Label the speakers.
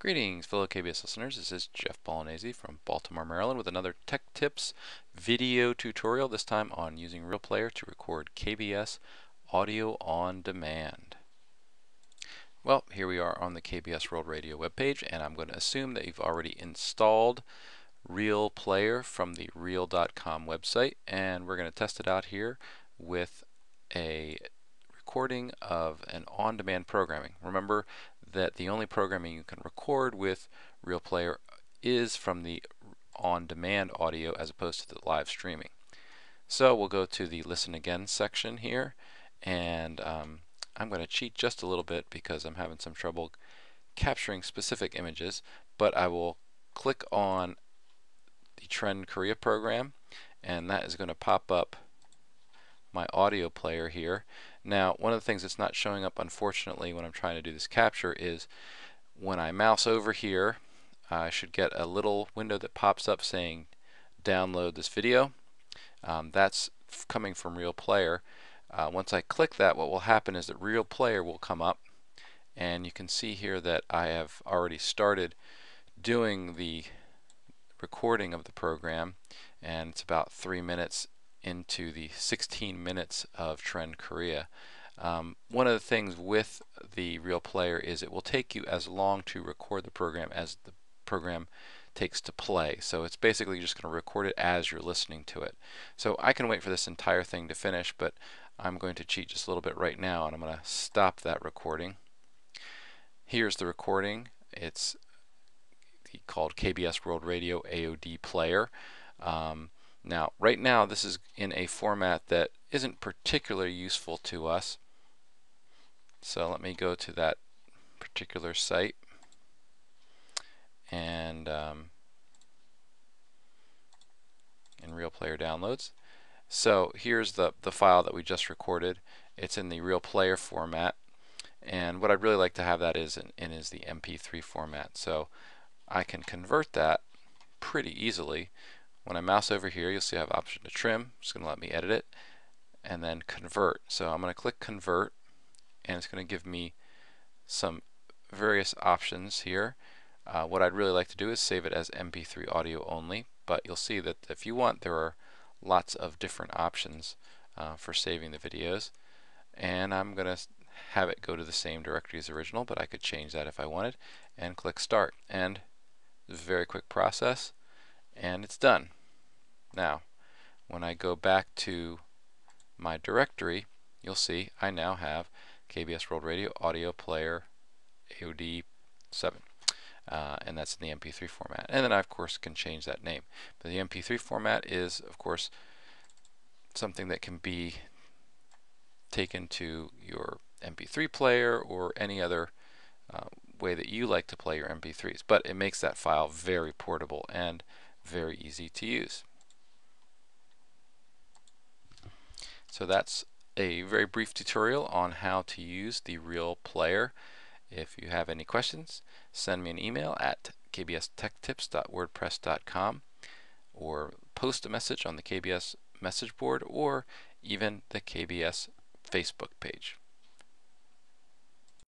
Speaker 1: Greetings, fellow KBS listeners. This is Jeff Bolognese from Baltimore, Maryland, with another Tech Tips video tutorial, this time on using RealPlayer to record KBS audio on demand. Well, here we are on the KBS World Radio webpage, and I'm going to assume that you've already installed RealPlayer from the Real.com website, and we're going to test it out here with a recording of an on-demand programming. Remember, that the only programming you can record with RealPlayer is from the on-demand audio as opposed to the live streaming. So we'll go to the listen again section here and um, I'm going to cheat just a little bit because I'm having some trouble capturing specific images but I will click on the Trend Korea program and that is going to pop up my audio player here. Now, one of the things that's not showing up, unfortunately, when I'm trying to do this capture is when I mouse over here, I should get a little window that pops up saying download this video. Um, that's coming from RealPlayer. Uh, once I click that, what will happen is that Real Player will come up and you can see here that I have already started doing the recording of the program and it's about three minutes into the 16 minutes of Trend Korea. Um, one of the things with the real player is it will take you as long to record the program as the program takes to play. So it's basically just going to record it as you're listening to it. So I can wait for this entire thing to finish, but I'm going to cheat just a little bit right now and I'm going to stop that recording. Here's the recording. It's called KBS World Radio AOD Player. Um, now, right now, this is in a format that isn't particularly useful to us. So let me go to that particular site and um, in RealPlayer downloads. So here's the, the file that we just recorded. It's in the Real Player format. And what I'd really like to have that is in, in is the MP3 format. So I can convert that pretty easily when I mouse over here, you'll see I have option to trim. It's going to let me edit it. And then convert. So I'm going to click convert and it's going to give me some various options here. Uh, what I'd really like to do is save it as MP3 audio only, but you'll see that if you want, there are lots of different options uh, for saving the videos. And I'm going to have it go to the same directory as original, but I could change that if I wanted, and click Start. And it's a very quick process, and it's done. Now, when I go back to my directory, you'll see I now have KBS World Radio Audio Player AOD 7. Uh, and that's in the MP3 format. And then I, of course, can change that name. But the MP3 format is, of course, something that can be taken to your MP3 player or any other uh, way that you like to play your MP3s. But it makes that file very portable and very easy to use. So that's a very brief tutorial on how to use the RealPlayer. If you have any questions, send me an email at kbstechtips.wordpress.com or post a message on the KBS message board or even the KBS Facebook page.